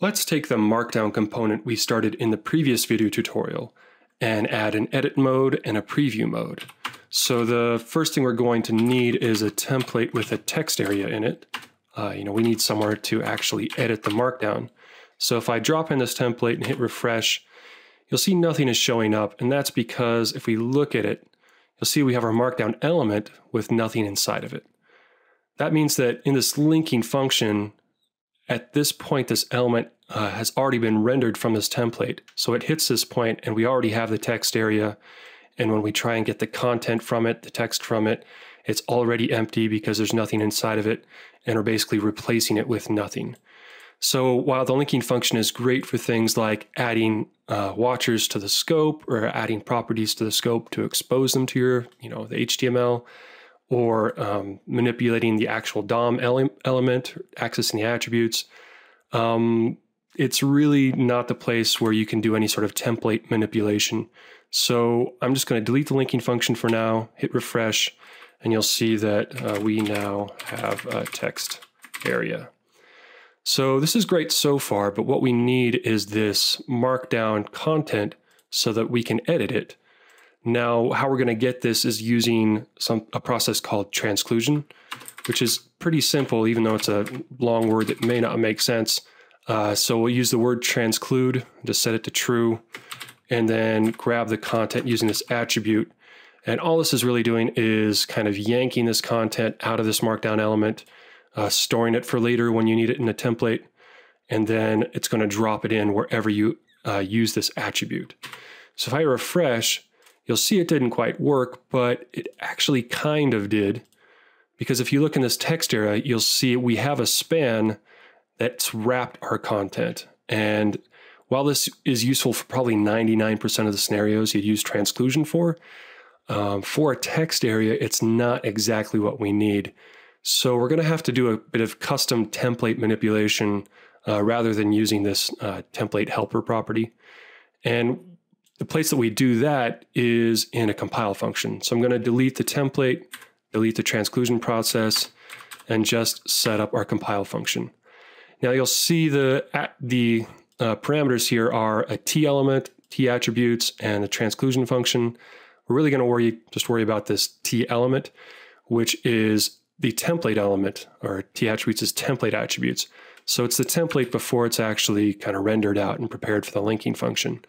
Let's take the Markdown component we started in the previous video tutorial and add an edit mode and a preview mode. So the first thing we're going to need is a template with a text area in it. Uh, you know, we need somewhere to actually edit the Markdown. So if I drop in this template and hit refresh, you'll see nothing is showing up. And that's because if we look at it, you'll see we have our Markdown element with nothing inside of it. That means that in this linking function, at this point, this element uh, has already been rendered from this template. So it hits this point and we already have the text area. And when we try and get the content from it, the text from it, it's already empty because there's nothing inside of it. And we're basically replacing it with nothing. So while the linking function is great for things like adding uh, watchers to the scope or adding properties to the scope to expose them to your, you know, the HTML, or um, manipulating the actual DOM ele element, accessing the attributes. Um, it's really not the place where you can do any sort of template manipulation. So I'm just going to delete the linking function for now, hit refresh, and you'll see that uh, we now have a text area. So this is great so far, but what we need is this markdown content so that we can edit it. Now, how we're going to get this is using some a process called transclusion, which is pretty simple, even though it's a long word that may not make sense. Uh, so we'll use the word transclude, just set it to true, and then grab the content using this attribute. And all this is really doing is kind of yanking this content out of this markdown element, uh, storing it for later when you need it in a template, and then it's going to drop it in wherever you uh, use this attribute. So if I refresh, You'll see it didn't quite work, but it actually kind of did. Because if you look in this text area, you'll see we have a span that's wrapped our content. And while this is useful for probably 99% of the scenarios you'd use transclusion for, um, for a text area, it's not exactly what we need. So we're going to have to do a bit of custom template manipulation uh, rather than using this uh, template helper property. And the place that we do that is in a compile function. So I'm going to delete the template, delete the transclusion process, and just set up our compile function. Now you'll see the, the uh, parameters here are a t element, t attributes, and a transclusion function. We're really going to worry just worry about this t element, which is the template element, or t attributes is template attributes. So it's the template before it's actually kind of rendered out and prepared for the linking function.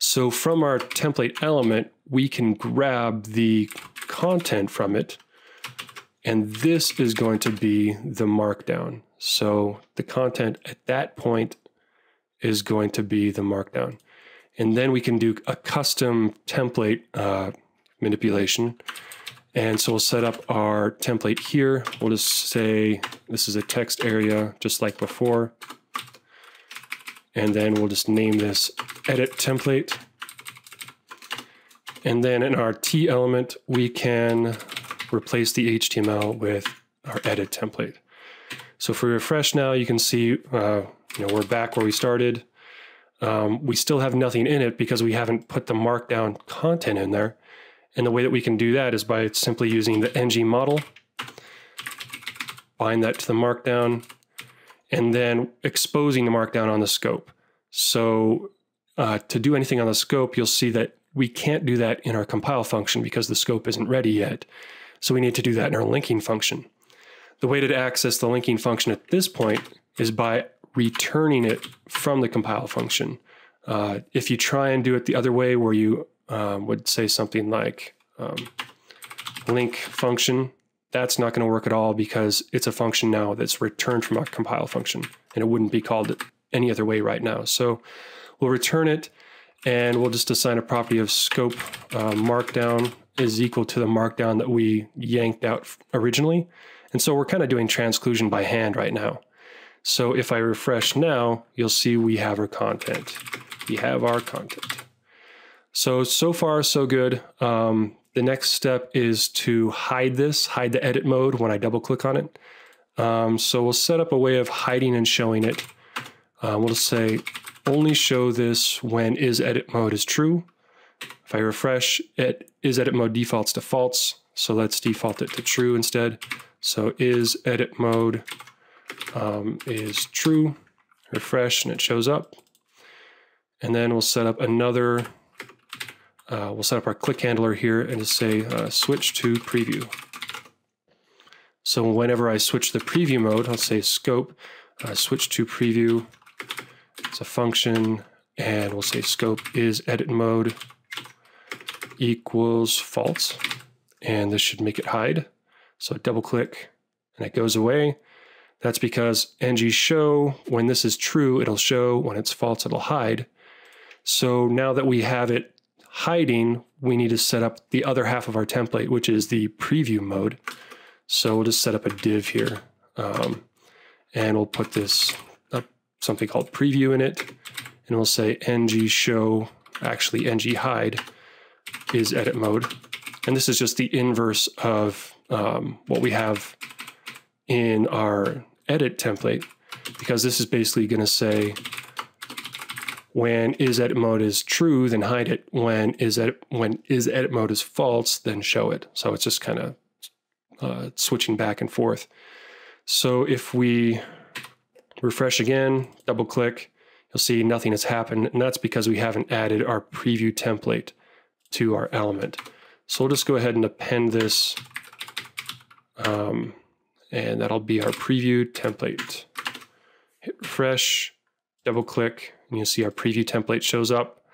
So from our template element, we can grab the content from it, and this is going to be the markdown. So the content at that point is going to be the markdown. And then we can do a custom template uh, manipulation. And so we'll set up our template here. We'll just say this is a text area, just like before. And then we'll just name this edit template. And then in our T element, we can replace the HTML with our edit template. So if we refresh now, you can see uh, you know, we're back where we started. Um, we still have nothing in it because we haven't put the markdown content in there. And the way that we can do that is by simply using the ng model, bind that to the markdown, and then exposing the markdown on the scope. So uh, to do anything on the scope, you'll see that we can't do that in our compile function because the scope isn't ready yet. So we need to do that in our linking function. The way to access the linking function at this point is by returning it from the compile function. Uh, if you try and do it the other way, where you um, would say something like um, link function, that's not going to work at all because it's a function now that's returned from our compile function, and it wouldn't be called any other way right now. So we'll return it and we'll just assign a property of scope uh, markdown is equal to the markdown that we yanked out originally. And so we're kind of doing transclusion by hand right now. So if I refresh now, you'll see we have our content. We have our content. So, so far so good. Um, the next step is to hide this, hide the edit mode when I double click on it. Um, so we'll set up a way of hiding and showing it. Uh, we'll just say only show this when is edit mode is true. If I refresh, it is edit mode defaults to false. So let's default it to true instead. So is edit mode um, is true. refresh, and it shows up. And then we'll set up another, uh, we'll set up our click handler here and just say uh, switch to preview. So whenever I switch the preview mode, I'll say scope, uh, switch to preview. It's a function, and we'll say scope is edit mode equals false. And this should make it hide. So double click and it goes away. That's because ng show, when this is true, it'll show. When it's false, it'll hide. So now that we have it hiding, we need to set up the other half of our template, which is the preview mode. So we'll just set up a div here. Um, and we'll put this something called preview in it. And we'll say ng show, actually ng hide is edit mode. And this is just the inverse of um, what we have in our edit template, because this is basically going to say when is edit mode is true, then hide it. When is edit when is edit mode is false, then show it. So it's just kind of uh, switching back and forth. So if we refresh again, double click, you'll see nothing has happened, and that's because we haven't added our preview template to our element. So we'll just go ahead and append this, um, and that'll be our preview template. Hit refresh, double click, and you'll see our preview template shows up.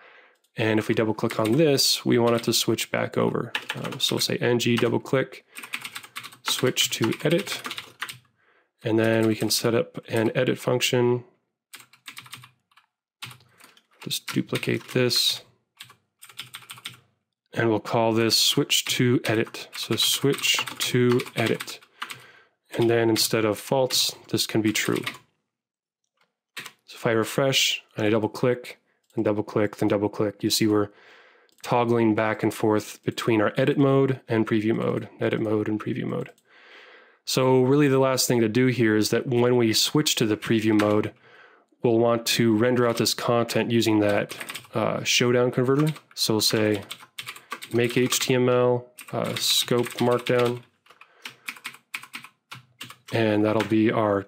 And if we double click on this, we want it to switch back over. Um, so we'll say ng double click, switch to edit, and then we can set up an edit function. Just duplicate this. And we'll call this switch to edit. So switch to edit. And then instead of false, this can be true. So if I refresh and I double click and double click, then double click, you see we're toggling back and forth between our edit mode and preview mode, edit mode and preview mode. So really the last thing to do here is that when we switch to the preview mode, we'll want to render out this content using that uh, showdown converter. So we'll say make HTML, uh, scope markdown, and that'll be our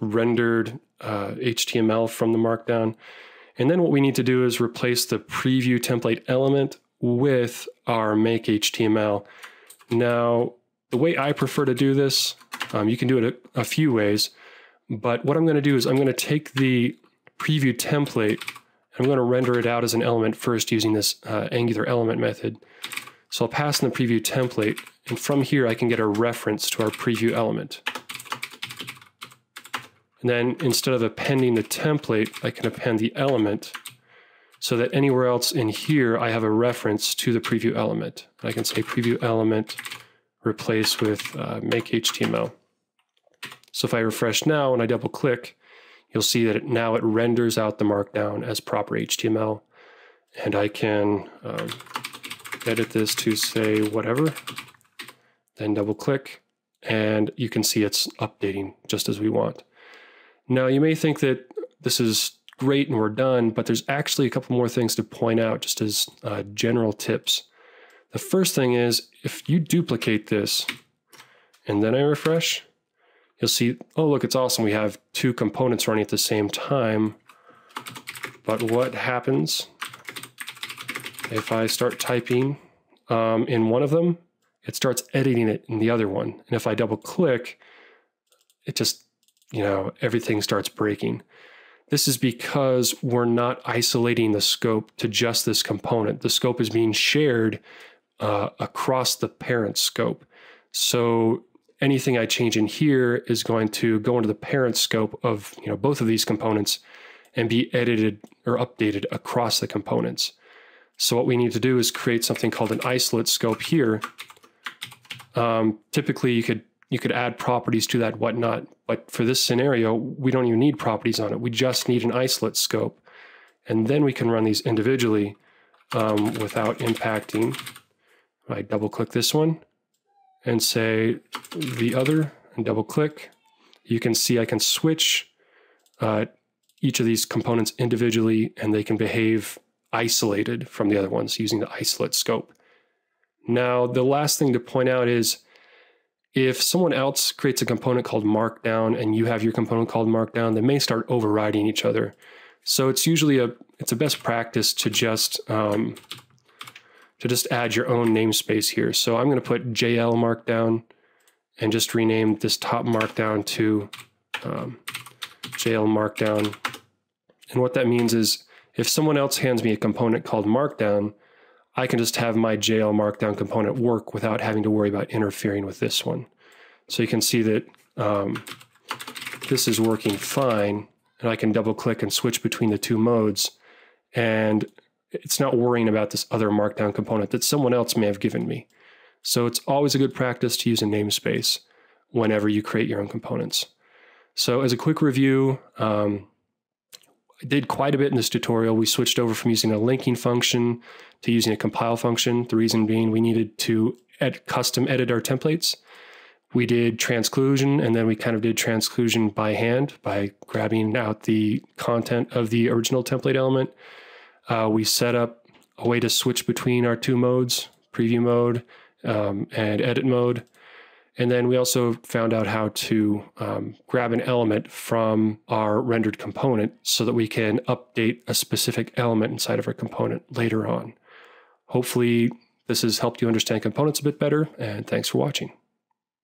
rendered uh, HTML from the markdown. And then what we need to do is replace the preview template element with our make HTML. Now, the way I prefer to do this, um, you can do it a, a few ways, but what I'm going to do is I'm going to take the preview template I'm going to render it out as an element first using this uh, Angular element method. So I'll pass in the preview template, and from here I can get a reference to our preview element. And then instead of appending the template, I can append the element so that anywhere else in here, I have a reference to the preview element. I can say preview element replace with uh, make HTML. So if I refresh now and I double click, you'll see that it, now it renders out the markdown as proper HTML. And I can um, edit this to say whatever, then double click, and you can see it's updating just as we want. Now, you may think that this is great and we're done, but there's actually a couple more things to point out just as uh, general tips. The first thing is if you duplicate this and then I refresh, you'll see, oh, look, it's awesome. We have two components running at the same time. But what happens if I start typing um, in one of them, it starts editing it in the other one. And if I double click, it just you know, everything starts breaking. This is because we're not isolating the scope to just this component. The scope is being shared uh, across the parent scope. So anything I change in here is going to go into the parent scope of you know both of these components and be edited or updated across the components. So what we need to do is create something called an isolate scope here. Um, typically, you could you could add properties to that, whatnot. But for this scenario, we don't even need properties on it. We just need an isolate scope. And then we can run these individually um, without impacting. I double click this one and say the other and double click. You can see I can switch uh, each of these components individually and they can behave isolated from the other ones using the isolate scope. Now, the last thing to point out is If someone else creates a component called Markdown and you have your component called Markdown, they may start overriding each other. So it's usually a it's a best practice to just um, to just add your own namespace here. So I'm going to put JL Markdown and just rename this top Markdown to um, JL Markdown. And what that means is if someone else hands me a component called Markdown, I can just have my JL Markdown component work without having to worry about interfering with this one. So you can see that um, this is working fine, and I can double click and switch between the two modes, and it's not worrying about this other Markdown component that someone else may have given me. So it's always a good practice to use a namespace whenever you create your own components. So as a quick review, um, I did quite a bit in this tutorial. We switched over from using a linking function to using a compile function. The reason being we needed to ed custom edit our templates. We did transclusion and then we kind of did transclusion by hand by grabbing out the content of the original template element. Uh, we set up a way to switch between our two modes, preview mode um, and edit mode. And then we also found out how to um, grab an element from our rendered component so that we can update a specific element inside of our component later on. Hopefully, this has helped you understand components a bit better, and thanks for watching.